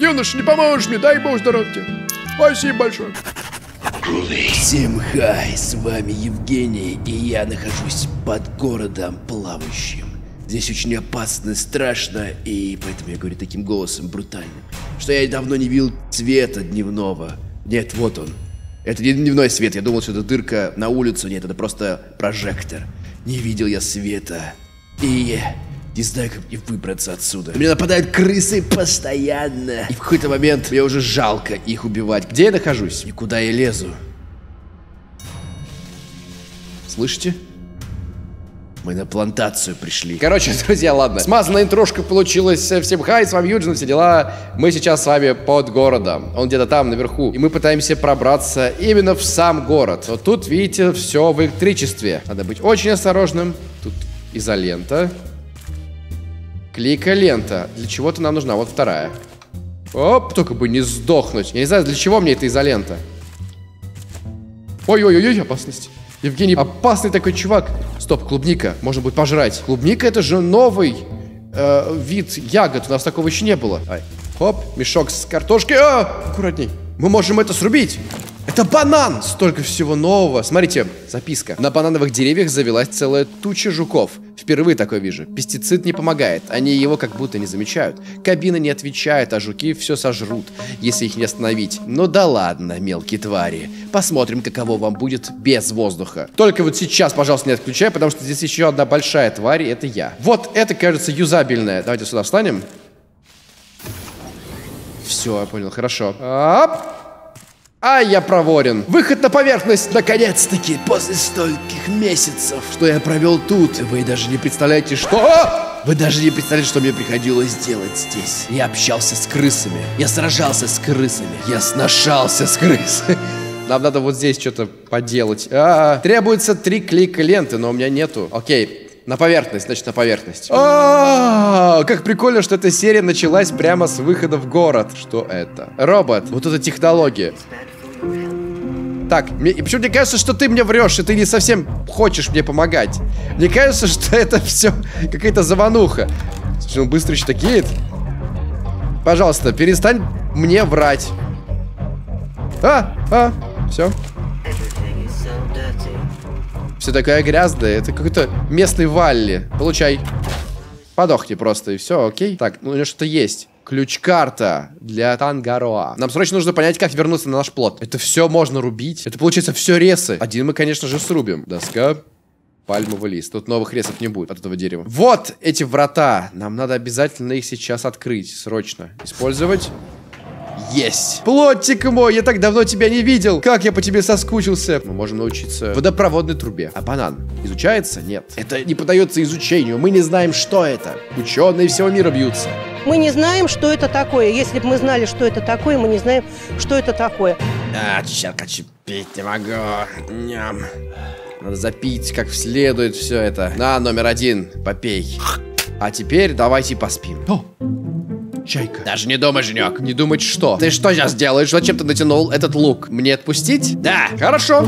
Юноша, не поможешь мне, дай бог здоровья. Спасибо большое. Всем хай, с вами Евгений, и я нахожусь под городом плавающим. Здесь очень опасно, страшно, и поэтому я говорю таким голосом брутальным, что я давно не видел цвета дневного. Нет, вот он. Это не дневной свет, я думал, что это дырка на улицу, нет, это просто прожектор. Не видел я света. И не знаю, как мне выбраться отсюда. На меня нападают крысы постоянно. И в какой-то момент мне уже жалко их убивать. Где я нахожусь? Никуда я лезу. Слышите? Мы на плантацию пришли. Короче, друзья, ладно. Смазанная интрошка получилась. Всем хай, с вами Юджин, все дела. Мы сейчас с вами под городом. Он где-то там, наверху. И мы пытаемся пробраться именно в сам город. Вот тут, видите, все в электричестве. Надо быть очень осторожным. Тут изолента. Клейка лента. Для чего-то нам нужна. Вот вторая. Оп, только бы не сдохнуть. Я не знаю, для чего мне эта изолента. Ой-ой-ой, опасность. Евгений, опасный такой чувак. Стоп, клубника. Можно будет пожрать. Клубника это же новый э, вид ягод. У нас такого еще не было. Ай. Хоп, мешок с картошкой. А, аккуратней. Мы можем это срубить. Это банан! Столько всего нового. Смотрите, записка. На банановых деревьях завелась целая туча жуков. Впервые такое вижу. Пестицид не помогает. Они его как будто не замечают. Кабина не отвечает, а жуки все сожрут, если их не остановить. Ну да ладно, мелкие твари. Посмотрим, каково вам будет без воздуха. Только вот сейчас, пожалуйста, не отключай, потому что здесь еще одна большая тварь, и это я. Вот это, кажется, юзабельное. Давайте сюда встанем. Все, я понял, хорошо. Оп! А я проворен. Выход на поверхность, наконец-таки, после стольких месяцев, что я провел тут. Вы даже не представляете, что... Вы даже не представляете, что мне приходилось делать здесь. Я общался с крысами. Я сражался с крысами. Я сношался с крысами. Нам надо вот здесь что-то поделать. А -а -а. Требуется три клика ленты, но у меня нету. Окей, на поверхность, значит, на поверхность. А, -а, -а как прикольно, что эта серия началась прямо с выхода в город. Что это? Робот. Вот это технология. Так, мне, почему мне кажется, что ты мне врешь, и ты не совсем хочешь мне помогать. Мне кажется, что это все какая-то завануха. Слушай, он быстро еще такие. Пожалуйста, перестань мне врать. А, а, все. Все такое грязное. Это какой-то местный Валли. Получай. Подохни просто, и все, окей. Так, ну у него что-то есть. Ключ-карта для Тангароа. Нам срочно нужно понять, как вернуться на наш плод. Это все можно рубить. Это получается все ресы. Один мы, конечно же, срубим. Доска. Пальмовый лист. Тут новых ресов не будет от этого дерева. Вот эти врата. Нам надо обязательно их сейчас открыть. Срочно. Использовать. Есть. Плотик мой, я так давно тебя не видел. Как я по тебе соскучился. Мы можем научиться водопроводной трубе. А банан изучается? Нет. Это не подается изучению. Мы не знаем, что это. Ученые всего мира бьются. Мы не знаем, что это такое. Если бы мы знали, что это такое, мы не знаем, что это такое. А, хочу пить не могу. Ням. Надо запить как следует все это. На, номер один, попей. А теперь давайте поспим. О, чайка. Даже не думай, Женек. Не думать что? Ты что сейчас делаешь? Зачем ты натянул этот лук? Мне отпустить? Да. Хорошо.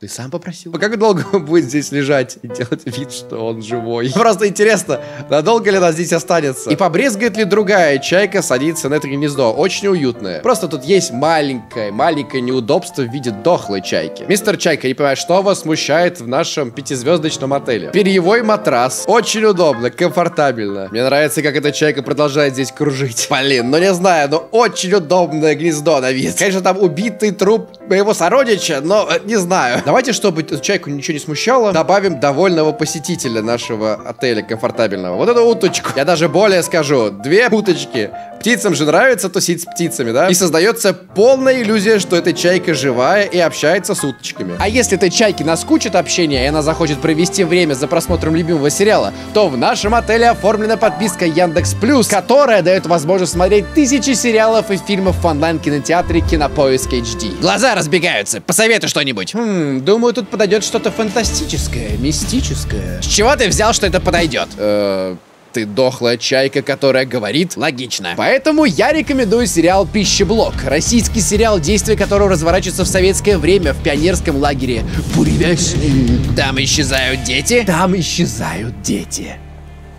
Ты сам попросил? А как долго он будет здесь лежать и делать вид, что он живой? Просто интересно, надолго ли она здесь останется? И побрезгает ли другая чайка садиться на это гнездо? Очень уютное. Просто тут есть маленькое, маленькое неудобство в виде дохлой чайки. Мистер Чайка, не понимаю, что вас смущает в нашем пятизвездочном отеле? Перьевой матрас. Очень удобно, комфортабельно. Мне нравится, как эта чайка продолжает здесь кружить. Блин, ну не знаю, но очень удобное гнездо на вид. Конечно, там убитый труп моего сородича, но э, не знаю. Давайте, чтобы чайку ничего не смущало, добавим довольного посетителя нашего отеля комфортабельного. Вот эту уточку. Я даже более скажу. Две уточки. Птицам же нравится тусить с птицами, да? И создается полная иллюзия, что эта чайка живая и общается с уточками. А если этой чайке наскучит общение, и она захочет провести время за просмотром любимого сериала, то в нашем отеле оформлена подписка Яндекс Плюс, которая дает возможность смотреть тысячи сериалов и фильмов в онлайн-кинотеатре Кинопоиск HD. Глаза разбегаются. Посоветуй что-нибудь. Хм, думаю, тут подойдет что-то фантастическое, мистическое. С чего ты взял, что это подойдет? Э, ты дохлая чайка, которая говорит логично. Поэтому я рекомендую сериал «Пищеблок». Российский сериал, действие которого разворачивается в советское время в пионерском лагере Буревестник. Там исчезают дети? Там исчезают дети.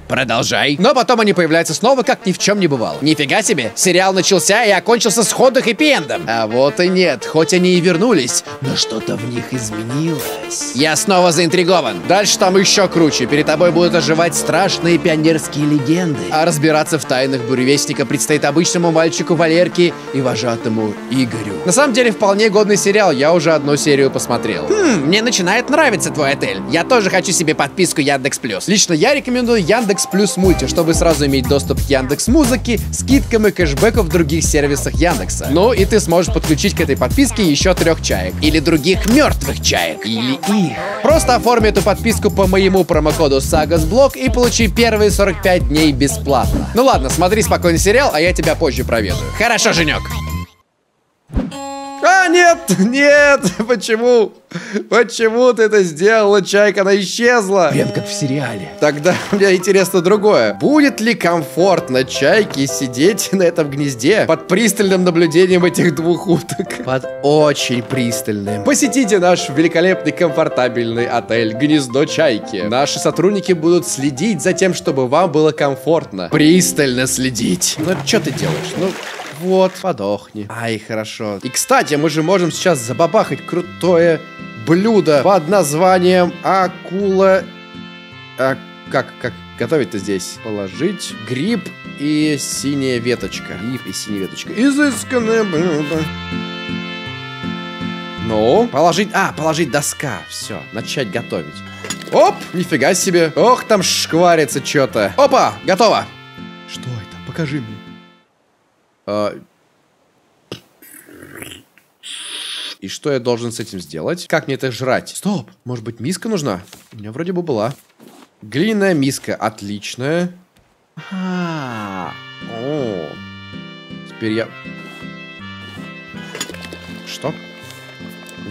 Продолжай. Но потом они появляются снова, как ни в чем не бывало. Нифига себе, сериал начался и окончился сходу хэппи-эндом. А вот и нет, хоть они и вернулись, но что-то в них изменилось. Я снова заинтригован. Дальше там еще круче. Перед тобой будут оживать страшные пионерские легенды. А разбираться в тайнах буревестника предстоит обычному мальчику Валерке и вожатому Игорю. На самом деле, вполне годный сериал. Я уже одну серию посмотрел. Хм, мне начинает нравиться твой отель. Я тоже хочу себе подписку Яндекс Плюс. Лично я рекомендую Яндекс Плюс Мульти, чтобы сразу иметь доступ к Яндекс Музыке, скидкам и кэшбэку в других сервисах Яндекса. Ну и ты сможешь подключить к этой подписке еще трех чаек. Или других мертвых чаек. Или их. Просто оформи эту подписку по моему промокоду SAGASBLOG и получи первые 45 дней бесплатно. Ну ладно, смотри спокойный сериал, а я тебя позже проведу. Хорошо, Женек. А, нет, нет, почему? Почему ты это сделала, Чайка? Она исчезла. Прям как в сериале. Тогда мне интересно другое. Будет ли комфортно Чайке сидеть на этом гнезде под пристальным наблюдением этих двух уток? Под очень пристальным. Посетите наш великолепный комфортабельный отель «Гнездо Чайки». Наши сотрудники будут следить за тем, чтобы вам было комфортно. Пристально следить. Ну, что ты делаешь? Ну, вот, подохни. Ай, хорошо. И, кстати, мы же можем сейчас забабахать крутое блюдо под названием акула... А, как, как готовить-то здесь? Положить гриб и синяя веточка. Гриб и синяя веточка. Изысканное блюдо. Ну, положить... А, положить доска. Все, начать готовить. Оп, нифига себе. Ох, там шкварится что-то. Опа, готово. Что это? Покажи мне. А, и что я должен с этим сделать? Как мне это жрать? Стоп, может быть миска нужна? У меня вроде бы была. Глиняная миска, отличная. А, о, теперь я... Что?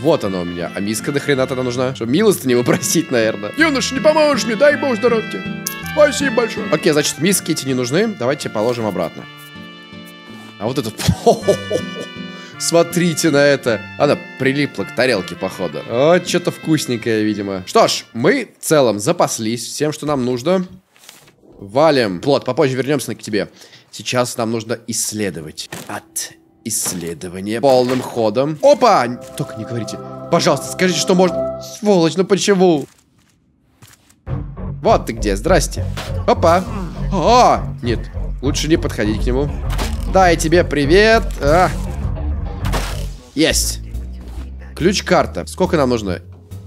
Вот она у меня. А миска до хрена тогда нужна? Чтобы милостыню просить, наверное. Юноша, не поможешь мне, дай бог здоровья. Спасибо большое. Окей, значит, миски эти не нужны. Давайте положим обратно. А вот этот... Смотрите на это. Она прилипла к тарелке, походу. О, что-то вкусненькое, видимо. Что ж, мы в целом запаслись всем, что нам нужно. Валим. Плод, попозже вернемся к тебе. Сейчас нам нужно исследовать. От исследования полным ходом. Опа! Только не говорите. Пожалуйста, скажите, что можно... Сволочь, ну почему? Вот ты где, здрасте. Опа. О, нет, лучше не подходить к нему. Да, и тебе привет. А. Есть. Ключ-карта. Сколько нам нужно?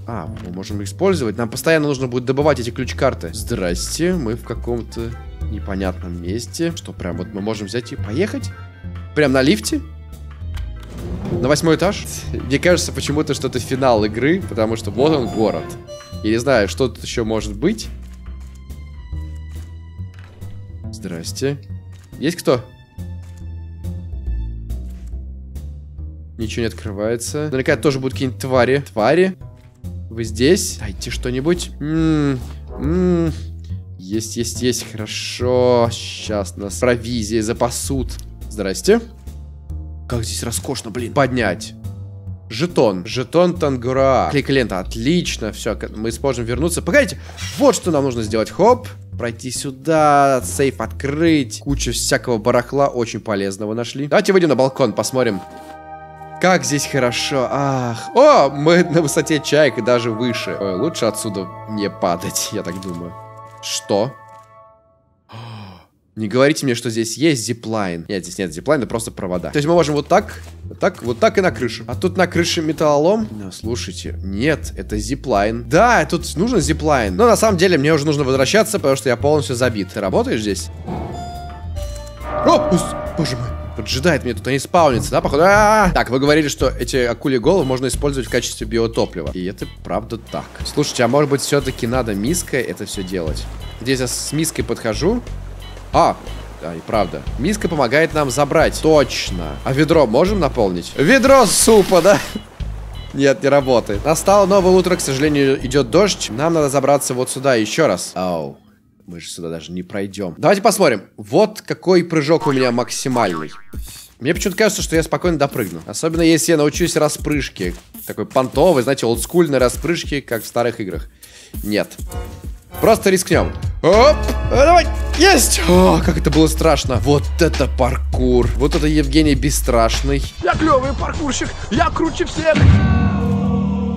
А, мы можем использовать. Нам постоянно нужно будет добывать эти ключ-карты. Здрасте, мы в каком-то непонятном месте. Что, прям вот мы можем взять и поехать? Прям на лифте? На восьмой этаж? Мне кажется, почему-то что это финал игры, потому что вот он город. Я не знаю, что тут еще может быть. Здрасте. Есть кто? Ничего не открывается. Наверняка тоже будут какие-нибудь твари. Твари? Вы здесь? Дайте что-нибудь. М-м, м-м. Есть, есть, есть. Хорошо. Сейчас нас провизия запасут. Здрасте. Как здесь роскошно, блин. Поднять. Жетон. Жетон Тангура. Клик лента. Отлично. Все, мы сможем вернуться. Погодите. Вот что нам нужно сделать. Хоп. Пройти сюда. Сейф открыть. Куча всякого барахла. Очень полезного нашли. Давайте выйдем на балкон, посмотрим. Как здесь хорошо. Ах. О, мы на высоте чаек даже выше. Ой, лучше отсюда не падать, я так думаю. Что? Не говорите мне, что здесь есть зиплайн. Нет, здесь нет зиплайна, просто провода. То есть мы можем вот так, так, вот так и на крышу. А тут на крыше металлолом. Ну, слушайте, нет, это зиплайн. Да, тут нужен зиплайн. Но на самом деле мне уже нужно возвращаться, потому что я полностью забит. Ты работаешь здесь? О, боже мой поджидает меня тут, они спаунятся, да, походу? А -а -а! Так, вы говорили, что эти акули головы можно использовать в качестве биотоплива. И это правда так. Слушайте, а может быть все-таки надо миской это все делать? Здесь я с миской подхожу. А, да, и правда. Миска помогает нам забрать. Точно. А ведро можем наполнить? Ведро супа, да? Нет, не работает. Настало новое утро, к сожалению, идет дождь. Нам надо забраться вот сюда еще раз. Ау. Мы же сюда даже не пройдем. Давайте посмотрим. Вот какой прыжок у меня максимальный. Мне почему-то кажется, что я спокойно допрыгну. Особенно если я научусь распрыжки. Такой понтовый, знаете, олдскульной распрыжки, как в старых играх. Нет. Просто рискнем. Оп! А, давай! Есть! О, как это было страшно. Вот это паркур. Вот это Евгений Бесстрашный. Я клевый паркурщик. Я круче всех.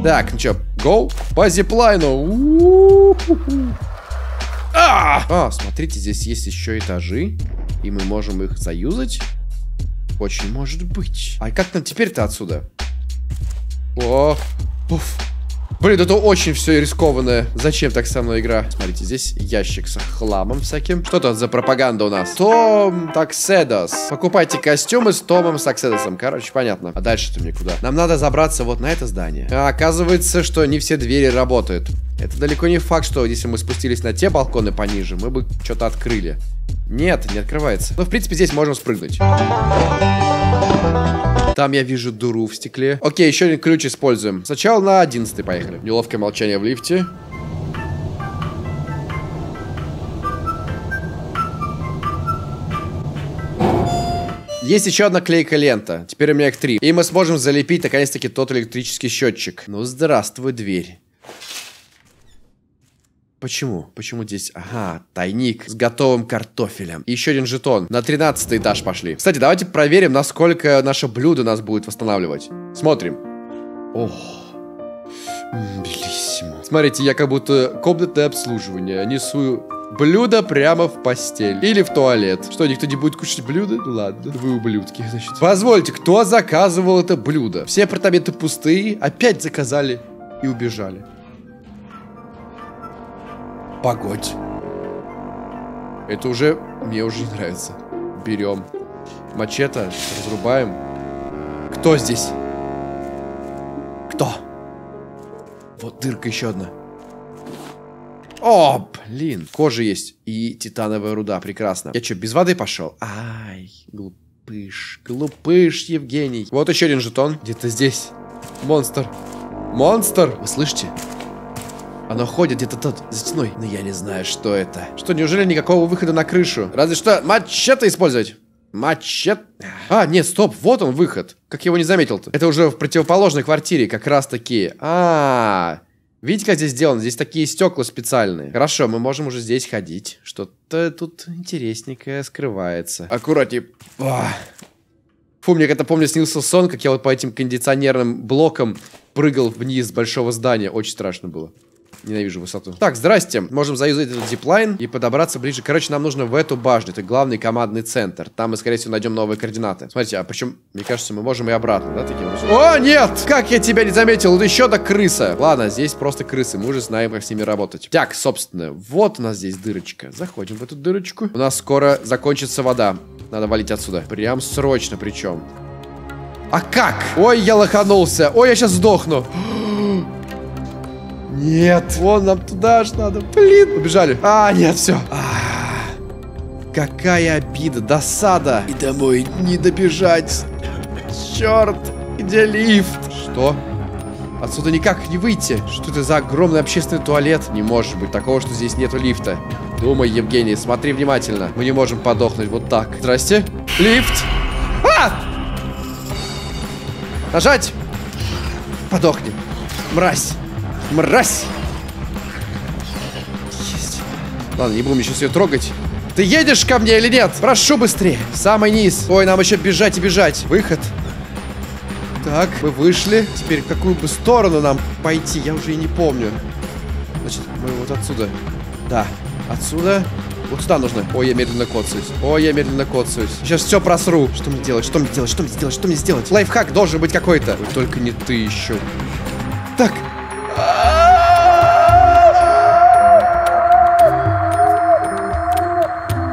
Так, ну чё, гоу? По зиплайну. А! а, смотрите, здесь есть еще этажи. И мы можем их заюзать. Очень может быть. А как нам теперь-то отсюда? О, уф. Блин, это очень все рискованное. Зачем так со мной игра? Смотрите, здесь ящик с хламом всяким. Что тут за пропаганда у нас? Том Такседос. Покупайте костюмы с Томом Такседосом. Короче, понятно. А дальше-то мне куда? Нам надо забраться вот на это здание. А оказывается, что не все двери работают. Это далеко не факт, что если мы спустились на те балконы пониже, мы бы что-то открыли. Нет, не открывается. Но, в принципе, здесь можем спрыгнуть. Там я вижу дуру в стекле. Окей, еще один ключ используем. Сначала на 11 поехали. Неловкое молчание в лифте. Есть еще одна клейка лента. Теперь у меня их три. И мы сможем залепить наконец-таки тот электрический счетчик. Ну, здравствуй, дверь. Почему? Почему здесь? Ага, тайник с готовым картофелем. И еще один жетон. На 13 этаж пошли. Кстати, давайте проверим, насколько наше блюдо нас будет восстанавливать. Смотрим. Ох. Белиссимо. Смотрите, я как будто комнатное обслуживание. Несу блюдо прямо в постель. Или в туалет. Что, никто не будет кушать блюдо? Ладно, вы ублюдки, значит. Позвольте, кто заказывал это блюдо? Все апартаменты пустые, опять заказали и убежали. Погодь. Это уже... Мне уже не нравится. Берем. Мачете, разрубаем. Кто здесь? Кто? Вот дырка еще одна. О, блин. Кожа есть. И титановая руда. Прекрасно. Я что, без воды пошел? Ай, глупыш. Глупыш, Евгений. Вот еще один жетон. Где-то здесь. Монстр. Монстр. Вы слышите? Оно ходит где-то тут, за стеной. Но я не знаю, что это. Что, неужели никакого выхода на крышу? Разве что мачете использовать? Мачет... А, нет, стоп, вот он выход. Как я его не заметил-то? Это уже в противоположной квартире как раз таки. А, -а, -а. Видите, как здесь сделано? Здесь такие стекла специальные. Хорошо, мы можем уже здесь ходить. Что-то тут интересненькое скрывается. Аккуратнее. Фу, мне это помню, снился сон, как я вот по этим кондиционерным блокам прыгал вниз с большого здания. Очень страшно было. Ненавижу высоту. Так, здрасте. Можем заюзать этот зиплайн и подобраться ближе. Короче, нам нужно в эту башню. Это главный командный центр. Там мы, скорее всего, найдем новые координаты. Смотрите, а причем, мне кажется, мы можем и обратно, да, таким образом. О, нет! Как я тебя не заметил? Это еще одна крыса. Ладно, здесь просто крысы. Мы уже знаем, как с ними работать. Так, собственно, вот у нас здесь дырочка. Заходим в эту дырочку. У нас скоро закончится вода. Надо валить отсюда. Прям срочно причем. А как? Ой, я лоханулся. Ой, я сейчас сдохну. Нет. Вон нам туда аж надо. Блин. Убежали. А, нет, все. А, какая обида, досада. И домой не добежать. Черт. Где лифт? Что? Отсюда никак не выйти. Что это за огромный общественный туалет? Не может быть такого, что здесь нету лифта. Думай, Евгений, смотри внимательно. Мы не можем подохнуть вот так. Здрасте. Лифт. А! Нажать. Подохни. Мразь. Мразь! Есть. Ладно, не будем сейчас ее трогать. Ты едешь ко мне или нет? Прошу быстрее. Самый низ. Ой, нам еще бежать и бежать. Выход. Так, мы вышли. Теперь в какую бы сторону нам пойти, я уже и не помню. Значит, мы вот отсюда. Да, отсюда. Вот сюда нужно. Ой, я медленно коцаюсь. Ой, я медленно коцаюсь. Сейчас все просру. Что мне делать? Что мне делать? Что мне сделать? Что мне сделать? Лайфхак должен быть какой-то. Только не ты еще. Так,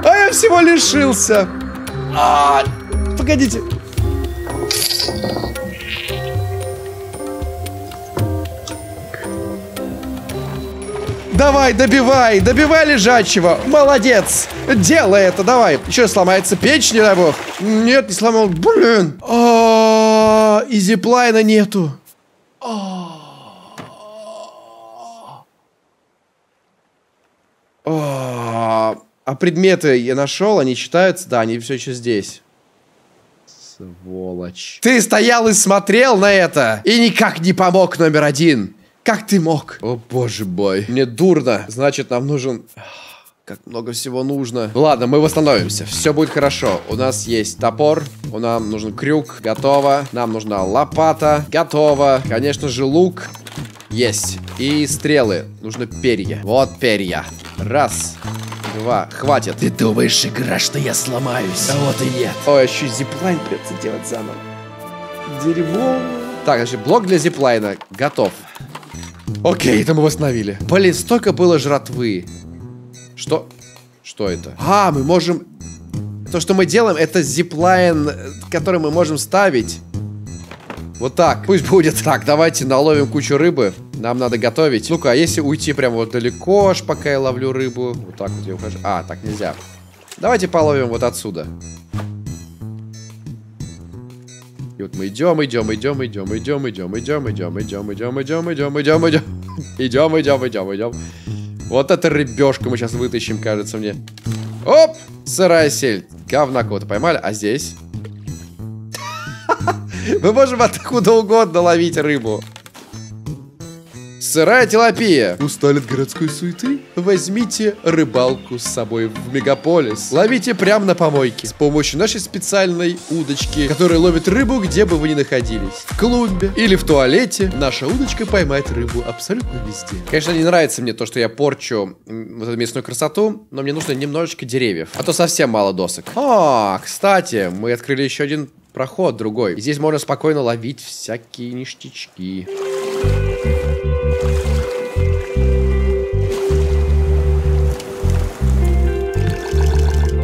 а я всего лишился. А, погодите. Давай, добивай, добивай лежачего. Молодец. Делай это, давай. Еще сломается печь, не дай бог. Нет, не сломал. Блин. А, нету. А. А, а предметы я нашел, они читаются, да, они все еще здесь. Сволочь. Ты стоял и смотрел на это, и никак не помог номер один. Как ты мог? О, боже мой. Мне дурно. Значит, нам нужен... Как много всего нужно. Ладно, мы восстановимся. Все будет хорошо. У нас есть топор. У нам нужен крюк. Готово. Нам нужна лопата. Готово. Конечно же, лук. Есть. И стрелы. Нужно перья. Вот перья. Раз. Два. Хватит. Ты думаешь, игра, что я сломаюсь? А вот и нет. Ой, еще зиплайн придется делать заново. Дерьмо. Так, значит, блок для зиплайна готов. Окей, это мы восстановили. Блин, столько было жратвы. Что? Что это? А, мы можем... То, что мы делаем, это зиплайн, который мы можем ставить. Вот так. Пусть будет. Так, давайте наловим кучу рыбы. Нам надо готовить. Ну-ка, а если уйти прямо вот далеко, аж пока я ловлю рыбу? Вот так вот я ухожу. А, так нельзя. Давайте половим вот отсюда. И вот мы идем, идем, идем, идем, идем, идем, идем, идем, идем, идем, идем, идем, идем, идем. Идем, идем, идем, идем. Вот это рыбешку мы сейчас вытащим, кажется мне. Оп! Сырая сель. Говна кого-то поймали. А здесь? Мы можем откуда угодно ловить рыбу. Сырая тилапия. Устали от городской суеты? Возьмите рыбалку с собой в мегаполис. Ловите прямо на помойке. С помощью нашей специальной удочки, которая ловит рыбу, где бы вы ни находились. В клумбе или в туалете. Наша удочка поймает рыбу абсолютно везде. Конечно, не нравится мне то, что я порчу вот эту местную красоту, но мне нужно немножечко деревьев. А то совсем мало досок. А, кстати, мы открыли еще один проход другой. И здесь можно спокойно ловить всякие ништячки.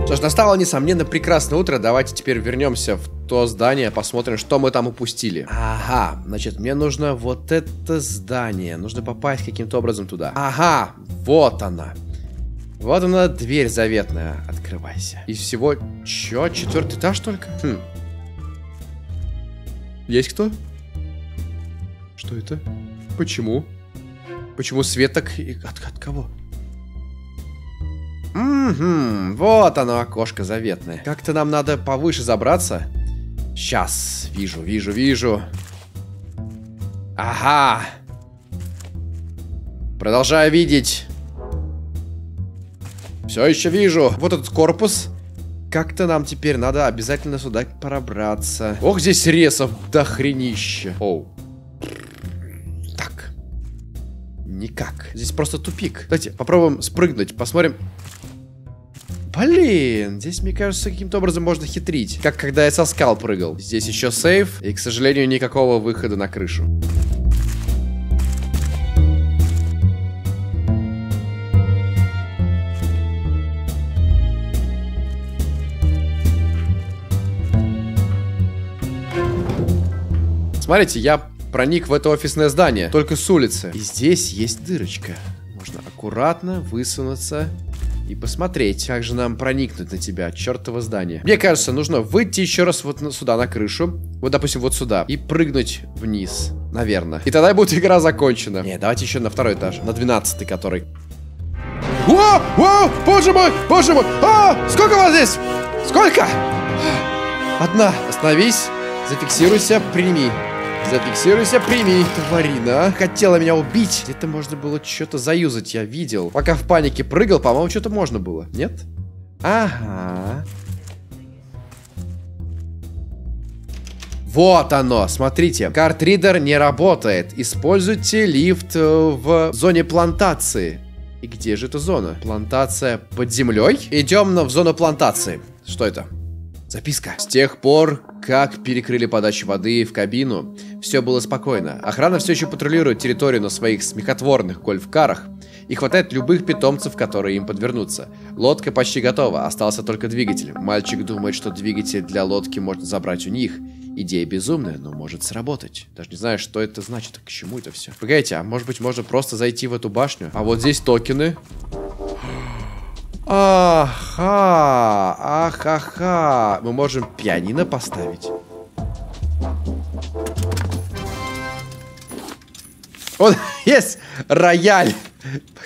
Что ж, настало, несомненно, прекрасное утро. Давайте теперь вернемся в то здание, посмотрим, что мы там упустили. Ага, значит, мне нужно вот это здание. Нужно попасть каким-то образом туда. Ага, вот она. Вот она, дверь заветная. Открывайся. И всего... Чё? Четвертый этаж только? Хм. Есть кто? Что это? Почему? Почему свет так... От, от кого? Угу, вот оно, окошко заветное. Как-то нам надо повыше забраться. Сейчас, вижу, вижу, вижу. Ага. Продолжаю видеть. Все еще вижу. Вот этот корпус. Как-то нам теперь надо обязательно сюда пробраться. Ох, здесь ресов до хренища. Оу. Так. Никак. Здесь просто тупик. Давайте попробуем спрыгнуть. Посмотрим. Блин, здесь, мне кажется, каким-то образом можно хитрить. Как когда я со скал прыгал. Здесь еще сейф. И, к сожалению, никакого выхода на крышу. Смотрите, я проник в это офисное здание, только с улицы. И здесь есть дырочка. Можно аккуратно высунуться и посмотреть, как же нам проникнуть на тебя, чертово здание. Мне кажется, нужно выйти еще раз вот сюда, на крышу. Вот, допустим, вот сюда. И прыгнуть вниз, наверное. И тогда будет игра закончена. Не, давайте еще на второй этаж, на двенадцатый который. О, о, боже мой, боже мой. А, сколько вас здесь? Сколько? Одна. Остановись, зафиксируйся, прими. Зафиксируйся, прими, тварина. Хотела меня убить. Где-то можно было что-то заюзать, я видел. Пока в панике прыгал, по-моему, что-то можно было. Нет? Ага. Вот оно, смотрите. Картридер не работает. Используйте лифт э, в зоне плантации. И где же эта зона? Плантация под землей? Идем в зону плантации. Что это? Записка. С тех пор, как перекрыли подачу воды в кабину, все было спокойно. Охрана все еще патрулирует территорию на своих смехотворных гольф-карах и хватает любых питомцев, которые им подвернутся. Лодка почти готова, остался только двигатель. Мальчик думает, что двигатель для лодки можно забрать у них. Идея безумная, но может сработать. Даже не знаю, что это значит, к чему это все. Погодите, а может быть можно просто зайти в эту башню? А вот здесь токены. Аха, ахаха. Мы можем пианино поставить. Вот есть рояль.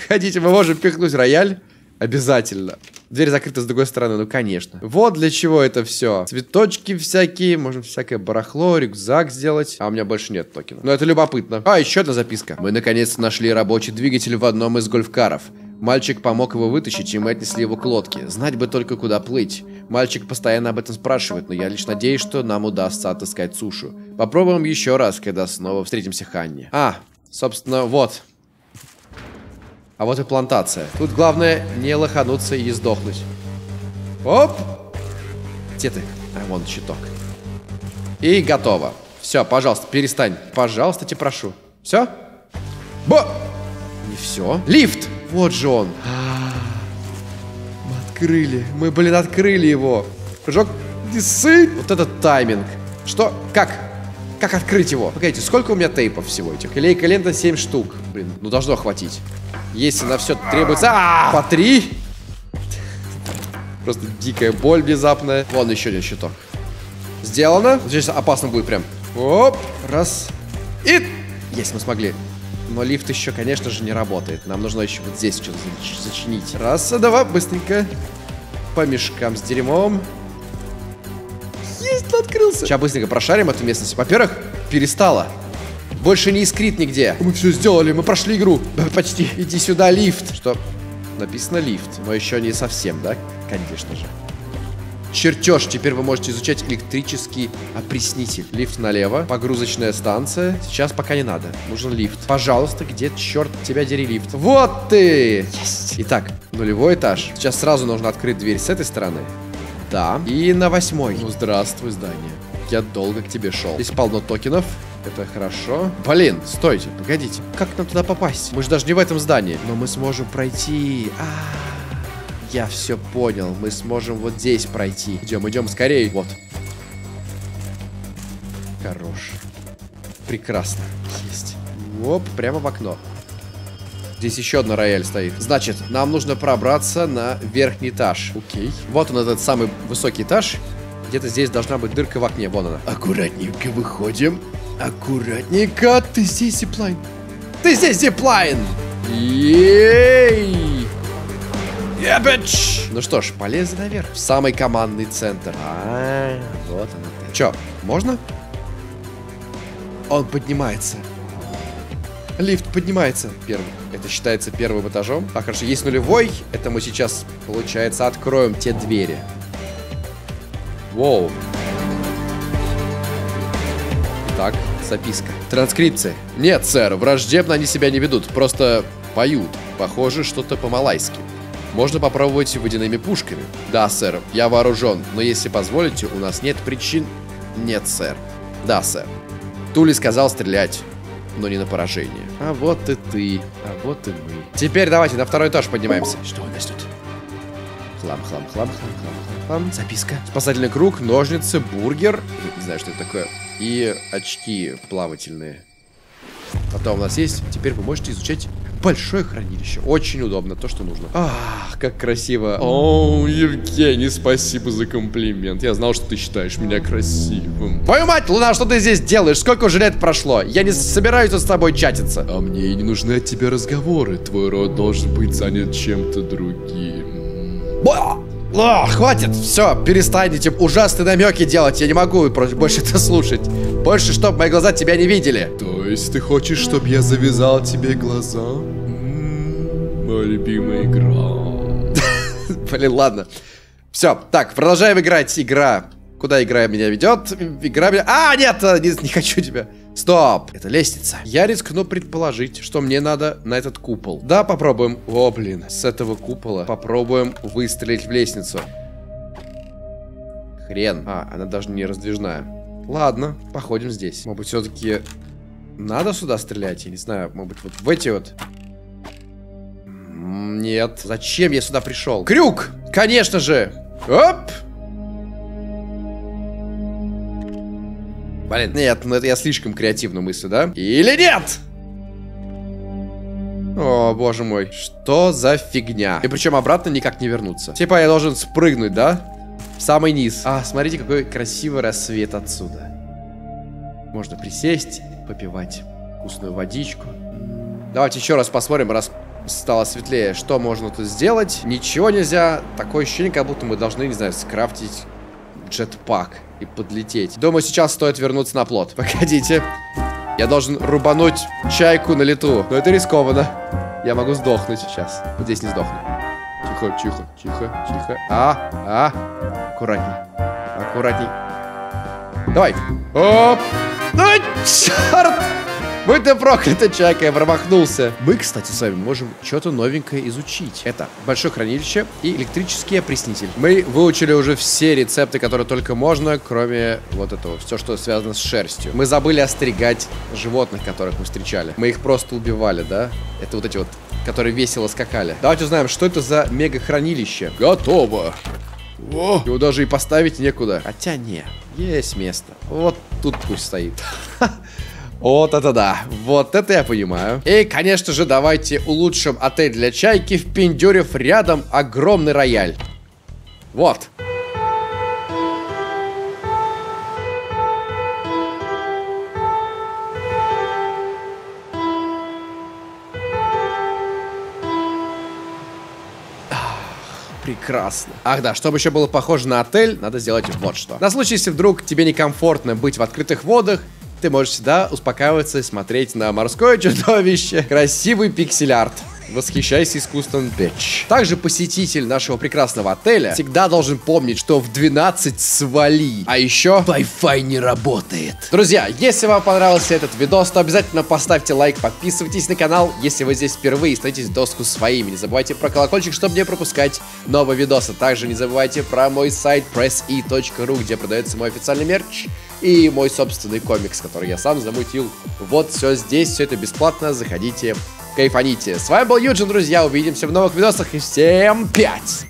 Погодите, мы можем пихнуть рояль. Обязательно. Дверь закрыта с другой стороны, ну конечно. Вот для чего это все. Цветочки всякие, можно всякое барахло, рюкзак сделать. А у меня больше нет токена. Но это любопытно. А, еще одна записка. Мы наконец нашли рабочий двигатель в одном из гольфкаров. Мальчик помог его вытащить, и мы отнесли его к лодке. Знать бы только, куда плыть. Мальчик постоянно об этом спрашивает, но я лишь надеюсь, что нам удастся отыскать сушу. Попробуем еще раз, когда снова встретимся Ханни. А, собственно, вот. А вот и плантация. Тут главное не лохануться и сдохнуть. Оп! Где ты? А, вон щиток. И готово. Все, пожалуйста, перестань. Пожалуйста, тебе прошу. Все? Бо! Не все. Лифт! Вот же он. Мы открыли. Мы, блин, открыли его. Прыжок. Дисы. Вот этот тайминг. Что? Как? Как открыть его? Погодите, сколько у меня тейпов всего этих? Клейка лента 7 штук. Блин, ну должно хватить. Если на все требуется... А, по 3. Просто дикая боль внезапная. Вон еще один щиток. Сделано. Здесь опасно будет прям. Оп. Раз. И... Есть, мы смогли. Но лифт еще, конечно же, не работает. Нам нужно еще вот здесь что-то зачинить. Раз, два, быстренько. По мешкам с дерьмом. Есть, открылся. Сейчас быстренько прошарим эту местность. Во-первых, перестала. Больше не искрит нигде. Мы все сделали, мы прошли игру. Почти. Иди сюда, лифт. Что? Написано лифт, но еще не совсем, да? Конечно же. Чертеж. Теперь вы можете изучать электрический опреснитель. Лифт налево. Погрузочная станция. Сейчас пока не надо. Нужен лифт. Пожалуйста, где, черт тебя дери, лифт? Вот ты! Есть! Итак, нулевой этаж. Сейчас сразу нужно открыть дверь с этой стороны. Да. И на восьмой. Ну, здравствуй, здание. Я долго к тебе шел. Здесь полно токенов. Это хорошо. Блин, стойте, погодите. Как нам туда попасть? Мы же даже не в этом здании. Но мы сможем пройти. А, -а, -а. Я все понял. Мы сможем вот здесь пройти. Идем, идем скорее. Вот. Хорош. Прекрасно. Есть. Оп, прямо в окно. Здесь еще одна рояль стоит. Значит, нам нужно пробраться на верхний этаж. Окей. Вот он, этот самый высокий этаж. Где-то здесь должна быть дырка в окне. Вон она. Аккуратненько выходим. Аккуратненько. Ты здесь, зиплайн. Ты здесь, зиплайн. Ей! Yeah, bitch! Ну что ж, полезли наверх. В самый командный центр. А, -а, -а вот она ты. Чё, можно? Он поднимается. Лифт поднимается. Первый. Это считается первым этажом. А, хорошо, есть нулевой. Это мы сейчас, получается, откроем те двери. Воу. Так, записка. Транскрипция. Нет, сэр, враждебно они себя не ведут. Просто поют. Похоже, что-то по-малайски. Можно попробовать водяными пушками. Да, сэр, я вооружен, но если позволите, у нас нет причин... Нет, сэр. Да, сэр. Тули сказал стрелять, но не на поражение. А вот и ты, а вот и мы. Теперь давайте на второй этаж поднимаемся. Что у нас тут? Хлам, хлам, хлам, хлам, хлам, хлам. Записка. Спасательный круг, ножницы, бургер. Не знаю, что это такое. И очки плавательные. Потом у нас есть. Теперь вы можете изучать большое хранилище. Очень удобно, то, что нужно. Ах, как красиво. О, Евгений, спасибо за комплимент. Я знал, что ты считаешь меня красивым. Твою мать, Луна, что ты здесь делаешь? Сколько уже лет прошло? Я не собираюсь с тобой чатиться. А мне и не нужны от тебя разговоры. Твой род должен быть занят чем-то другим. О, хватит, все, перестаньте ужасные намеки делать, я не могу больше это слушать. Больше, чтобы мои глаза тебя не видели. То есть ты хочешь, чтобы я завязал тебе глаза? М-м, моя любимая игра. Блин, ладно. Все, так, продолжаем играть. Игра. Куда игра меня ведет? Игра меня... А, нет, не, не хочу тебя. Стоп, это лестница. Я рискну предположить, что мне надо на этот купол. Да, попробуем. О, блин, с этого купола попробуем выстрелить в лестницу. Хрен. А, она даже не раздвижная. Ладно, походим здесь. Может быть, все-таки надо сюда стрелять? Я не знаю, может быть, вот в эти вот... Нет. Зачем я сюда пришел? Крюк! Конечно же! Оп! Блин, нет, ну это я слишком креативно мыслю, да? Или нет? О, боже мой. Что за фигня? И причем обратно никак не вернуться. Типа я должен спрыгнуть, да? В самый низ. А, смотрите, какой красивый рассвет отсюда. Можно присесть, попивать вкусную водичку. Давайте еще раз посмотрим, раз стало светлее. Что можно тут сделать? Ничего нельзя. Такое ощущение, как будто мы должны, не знаю, скрафтить джетпак и подлететь. Думаю, сейчас стоит вернуться на плот. Погодите. Я должен рубануть чайку на лету. Но это рискованно. Я могу сдохнуть сейчас. Вот здесь не сдохну. Тихо, тихо, тихо, тихо. А, а. Аккуратней. Аккуратней. Давай. Оп. Ай, черт! Будь ты проклятый, Чайка, я промахнулся. Мы, кстати, с вами можем что-то новенькое изучить. Это большое хранилище и электрический опреснитель. Мы выучили уже все рецепты, которые только можно, кроме вот этого, все, что связано с шерстью. Мы забыли остригать животных, которых мы встречали. Мы их просто убивали, да? Это вот эти вот, которые весело скакали. Давайте узнаем, что это за мега-хранилище. Готово. О, его даже и поставить некуда. Хотя не, есть место. Вот тут пусть стоит. Вот это да, вот это я понимаю. И, конечно же, давайте улучшим отель для чайки, впендюрив рядом огромный рояль. Вот. Прекрасно. Ах да, чтобы еще было похоже на отель, надо сделать вот что. На случай, если вдруг тебе некомфортно быть в открытых водах, ты можешь всегда успокаиваться и смотреть на морское чудовище. Красивый пиксель-арт. Восхищайся искусством, бич. Также посетитель нашего прекрасного отеля всегда должен помнить, что в 12 свали. А еще Wi-Fi не работает. Друзья, если вам понравился этот видос, то обязательно поставьте лайк, подписывайтесь на канал, если вы здесь впервые, становитесь доску своими. Не забывайте про колокольчик, чтобы не пропускать новые видосы. Также не забывайте про мой сайт presse.ru, где продается мой официальный мерч и мой собственный комикс, который я сам замутил. Вот все здесь, все это бесплатно, заходите, кайфаните. С вами был Юджин, друзья, увидимся в новых видосах и всем пять!